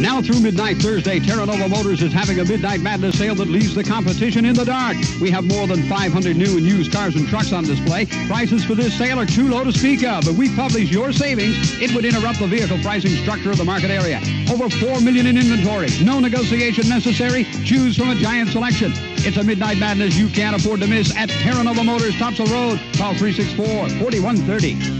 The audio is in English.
Now through midnight Thursday, Terra Nova Motors is having a midnight madness sale that leaves the competition in the dark. We have more than 500 new and used cars and trucks on display. Prices for this sale are too low to speak of. If we publish your savings, it would interrupt the vehicle pricing structure of the market area. Over 4 million in inventory. No negotiation necessary. Choose from a giant selection. It's a midnight madness you can't afford to miss at Terra Nova Motors, Topsail Road. Call 364 4130.